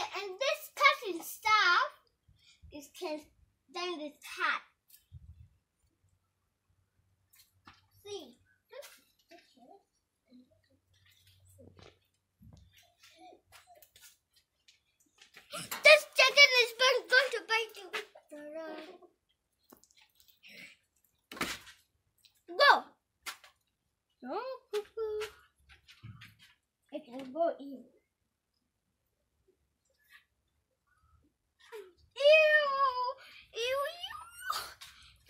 it and this cutting stuff is can then this cat. See. This chicken is going to bite you. Go. No. It can go in.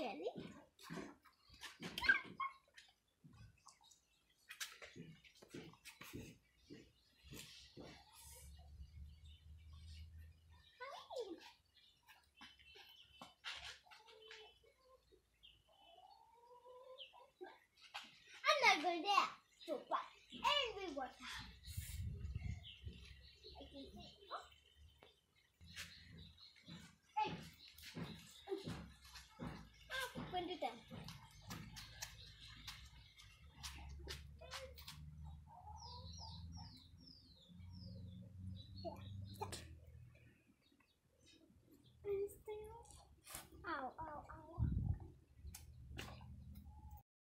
scary. Another day. I can see. Yeah.